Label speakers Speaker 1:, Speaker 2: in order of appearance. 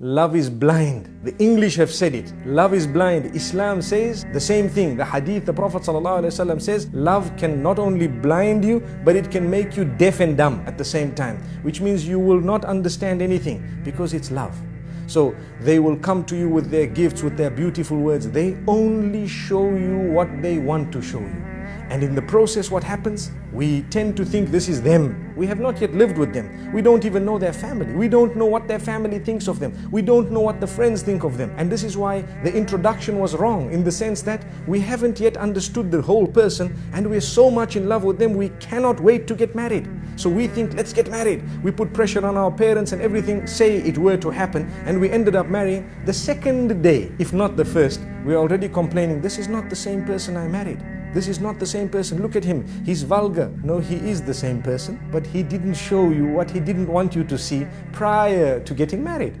Speaker 1: Love is blind. The English have said it. Love is blind. Islam says the same thing. The hadith, the Prophet ﷺ says, love can not only blind you, but it can make you deaf and dumb at the same time, which means you will not understand anything because it's love. So they will come to you with their gifts, with their beautiful words. They only show you what they want to show you. And in the process, what happens? We tend to think this is them. We have not yet lived with them. We don't even know their family. We don't know what their family thinks of them. We don't know what the friends think of them. And this is why the introduction was wrong in the sense that we haven't yet understood the whole person and we're so much in love with them, we cannot wait to get married. So we think, let's get married. We put pressure on our parents and everything, say it were to happen, and we ended up marrying. The second day, if not the first, we're already complaining, this is not the same person I married. This is not the same person. Look at him. He's vulgar. No, he is the same person, but he didn't show you what he didn't want you to see prior to getting married.